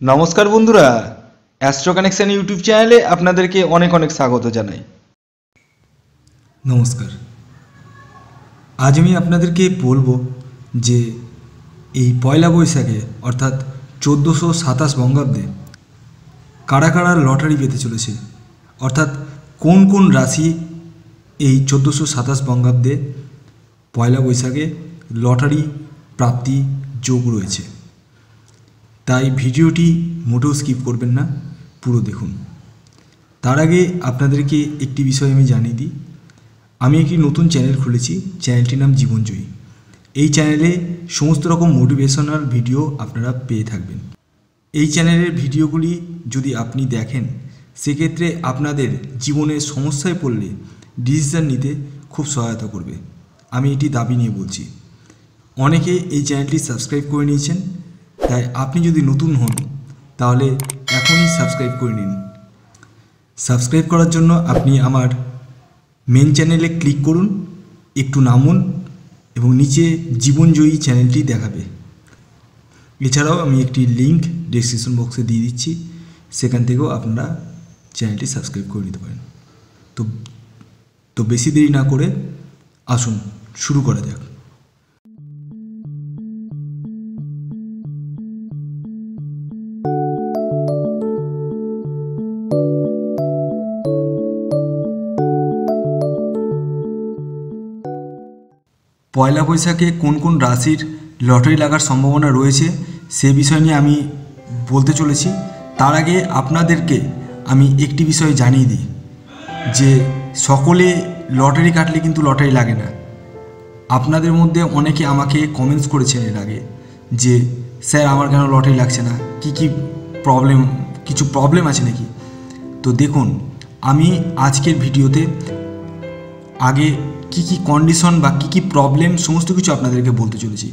নমস্কার বন্ধুরা astro connection YouTube চ্যানেলে আপনাদেরকে অনেক অনেক স্বাগত জানাই। নমস্কার। আজ আমি আপনাদেরকে বলব যে এই পয়লা বৈশাখে, অর্থাৎ চোদ্দোশো সাতাশ বঙ্গাব্দে, কারা কারা লটারি পেতে চলেছে? অর্থাৎ কোন কোন রাশি এই চোদ্দোশো সাতাশ বঙ্গাব্দে পয়লা বৈশাখে লটারি প্রাপ্তি যোগ রয়েছে? তাই ভিডিওটি মোটেও স্কিপ করবেন না, পুরো দেখুন। তার আগে আপনাদেরকে একটি বিষয় আমি জানিয়ে দিই। আমি একটি নতুন চ্যানেল খুলেছি, চ্যানেলটির নাম জীবনজয়ী। এই চ্যানেলে সমস্ত রকম মোটিভেশনাল ভিডিও আপনারা পেয়ে থাকবেন। এই চ্যানেলের ভিডিওগুলি যদি আপনি দেখেন, সেক্ষেত্রে আপনাদের জীবনের সমস্যায় পড়লে ডিসিশন নিতে খুব সহায়তা করবে। আমি এটি দাবি নিয়ে বলছি। অনেকে এই চ্যানেলটি সাবস্ক্রাইব করে নিয়েছেন তাই আপনি যদি নতুন হন, তাহলে এখনই সাবস্ক্রাইব করে নিন। সাবস্ক্রাইব করার জন্য আপনি আমার মেন চ্যানেলে ক্লিক করুন, একটু নামুন এবং নিচে জীবনজয়ী চ্যানেলটি দেখাবে। এছাড়াও আমি একটি লিংক ডিসক্রিপশন বক্সে দিয়ে দিচ্ছি, সেখান থেকেও আপনারা চ্যানেলটি সাবস্ক্রাইব করে নিতে পারেন। তো তো বেশি দেরি না করে আসুন, শুরু করা যাক। পয়লা বৈশাখে কোন কোন রাশির লটারি লাগার সম্ভাবনা রয়েছে, সে বিষয় নিয়ে আমি বলতে চলেছি। তার আগে আপনাদেরকে আমি একটি বিষয় জানিয়ে দিই, যে সকলে লটারি কাটলে কিন্তু লটারি লাগে না। আপনাদের মধ্যে অনেকে আমাকে কমেন্টস করেছেন এর আগে, যে, স্যার, আমার কেন লটারি লাগছে না? কি কি প্রবলেম কিছু প্রবলেম আছে নাকি? তো দেখুন, আমি আজকের ভিডিওতে আগে কি কি কন্ডিশন বা কি কি প্রবলেম সমস্ত কিছু আপনাদেরকে বলতে চলেছি।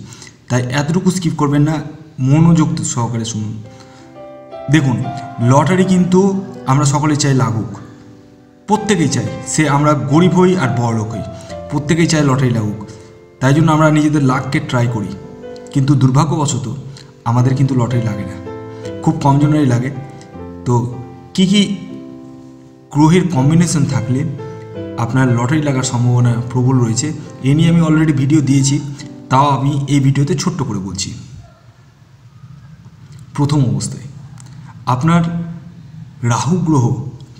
তাই এতটুকু স্কিপ করবেন না, মনোযোগ সহকারে শুনুন। দেখুন লটারি কিন্তু আমরা সকলে চাই লাগুক। প্রত্যেকেই চাই, সে আমরা গরিব হই আর বড় হই। প্রত্যেকেই চাই লটারি লাগুক। তাই জন্য আমরা নিজেদের লাককে ট্রাই করি। কিন্তু দুর্ভাগ্যবশত আমাদের কিন্তু লটারি লাগে না। খুব কম জনেরই লাগে। তো কি কি গ্রহের কম্বিনেশন থাকলে আপনার লটারি লাগার সম্ভাবনা প্রবল রয়েছে, এ নিয়ে আমি অলরেডি ভিডিও দিয়েছি, তাও আমি এই ভিডিওতে ছোট্ট করে বলছি। প্রথম অবস্থায়, আপনার রাহু গ্রহ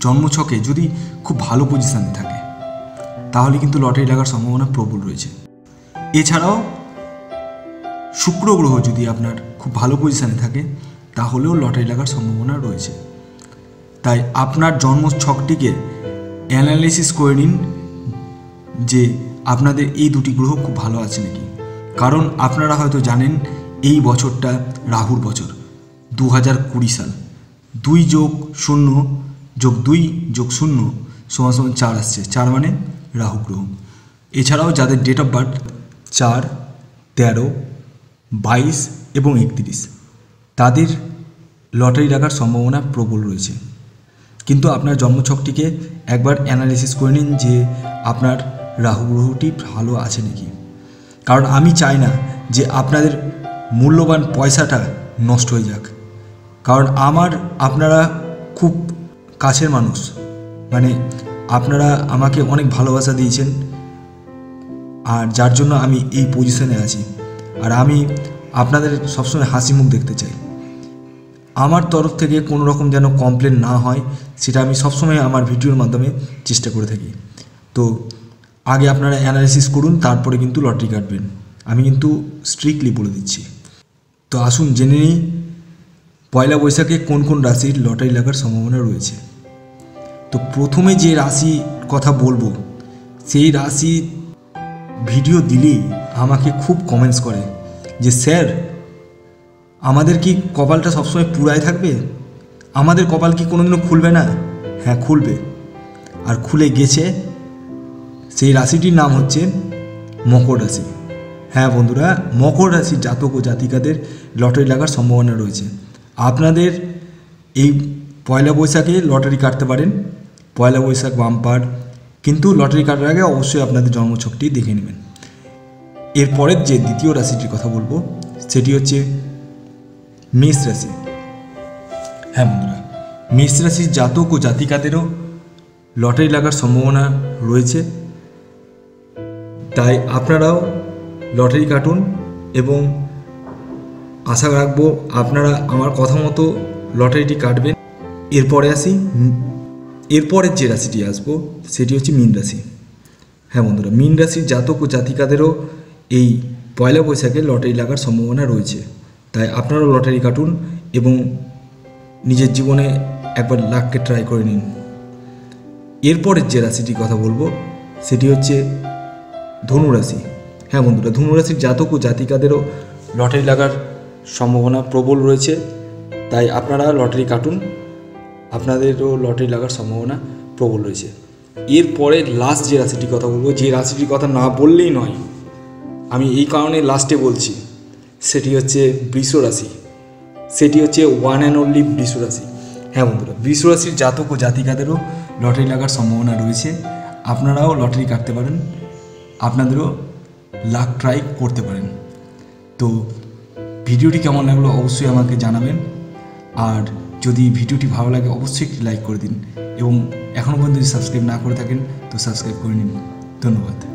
জন্মছকে যদি খুব ভালো পজিশানে থাকে, তাহলে কিন্তু লটারি লাগার সম্ভাবনা প্রবল রয়েছে। এছাড়াও, শুক্র গ্রহ যদি আপনার খুব ভালো পজিশানে থাকে, তাহলেও লটারি লাগার সম্ভাবনা রয়েছে। তাই আপনার জন্মছকটিকে অ্যানালিসিস করে নিন যে আপনাদের এই দুটি গ্রহ খুব ভালো আছে নাকি। কারণ আপনারা হয়তো জানেন এই বছরটা রাহুর বছর দু হাজার কুড়ি সাল। দুই যোগ শূন্য যোগ দুই যোগ শূন্য সমান সমান চার আসছে, চার মানে রাহু গ্রহ। এছাড়াও যাদের ডেট অফ বার্থ চার, তেরো, বাইশ এবং একত্রিশ, তাদের লটারি লাগার সম্ভাবনা প্রবল রয়েছে। কিন্তু আপনার জন্মছকটিকে একবার অ্যানালিসিস করে নিন যে আপনার রাহু গ্রহটি ভালো আছে নাকি। কারণ আমি চাই না যে আপনাদের মূল্যবান পয়সাটা নষ্ট হয়ে যাক। কারণ আমার, আপনারা খুব কাছের মানুষ। মানে আপনারা আমাকে অনেক ভালোবাসা দিয়েছেন। আর যার জন্য আমি এই পজিশনে আছি। আর আমি আপনাদের সবসময় হাসি মুখ দেখতে চাই। আমার তরফ থেকে কোনো রকম যেন কমপ্লেন না হয়, সেটা আমি সবসময় আমার ভিডিওর মাধ্যমে চেষ্টা করে থাকি। তো আগে আপনারা অ্যানালিসিস করুন, তারপরে কিন্তু লটারি কাটবেন। আমি কিন্তু স্ট্রিক্টলি বলে দিচ্ছি। তো আসুন জেনে নিই, পয়লা বৈশাখে কোন কোন রাশির লটারি লাগার সম্ভাবনা রয়েছে। তো প্রথমে যে রাশি কথা বলব, সেই রাশি ভিডিও দিলেই আমাকে খুব কমেন্টস করে যে, স্যার আমাদের কি কপালটা সবসময় পুরাই থাকবে? আমাদের কপাল কি কোনোদিনও খুলবে না? হ্যাঁ খুলবে। আর খুলে গেছে, সেই রাশিটির নাম হচ্ছে মকর রাশি। হ্যাঁ বন্ধুরা, মকর রাশির জাতক ও জাতিকাদের লটারি লাগার সম্ভাবনা রয়েছে। আপনাদের এই পয়লা বৈশাখে লটারি কাটতে পারেন, পয়লা বৈশাখ বাম্পার, কিন্তু লটারি কাটার আগে অবশ্যই আপনাদের জন্মছকটি দেখে নেবেন। এরপরের যে দ্বিতীয় রাশিটির কথা বলব, সেটি হচ্ছে মেষ রাশি হ্যাঁ বন্ধুরা মেষ রাশির জাতক ও জাতিকাদেরও লটারি লাগার সম্ভাবনা রয়েছে। তাই আপনারাও লটারি কাটুন এবং আশা রাখব আপনারা আমার কথা মতো লটারিটি কাটবেন। এরপরে আসি, এরপরের যে রাশিটি আসব সেটি হচ্ছে মীন রাশি। হ্যাঁ বন্ধুরা, মীন রাশির জাতক ও জাতিকাদেরও এই পয়লা বৈশাখে লটারি লাগার সম্ভাবনা রয়েছে। তাই আপনারাও লটারি কাটুন এবং নিজের জীবনে একবার লাখকে ট্রাই করে নিন। এরপরের যে রাশিটির কথা বলব, সেটি হচ্ছে ধনুরাশি হ্যাঁ বন্ধুরা ধনুরাশির জাতক ও জাতিকাদেরও লটারি লাগার সম্ভাবনা প্রবল রয়েছে, তাই আপনারা লটারি কাটুন, আপনাদেরও লটারি লাগার সম্ভাবনা প্রবল রয়েছে। এরপরে লাস্ট যে রাশিটির কথা বলব, যে রাশিটির কথা না বললেই নয়, আমি এই কারণে লাস্টে বলছি সেটি হচ্ছে বৃষ রাশি সেটি হচ্ছে ওয়ান অ্যান্ড অনলি বৃষ রাশি হ্যাঁ বন্ধুরা বৃষ রাশির জাতক ও জাতিকাদেরও লটারি লাগার সম্ভাবনা রয়েছে। আপনারাও লটারি কাটতে পারেন, আপনাদেরও লাখ ট্রাই করতে পারেন। তো ভিডিওটি কেমন লাগল অবশ্যই আমাকে জানাবেন। আর যদি ভিডিওটি ভালো লাগে, অবশ্যই একটি লাইক করে দিন। এবং এখনও পর্যন্ত যদি সাবস্ক্রাইব না করে থাকেন, তো সাবস্ক্রাইব করে নিন। ধন্যবাদ।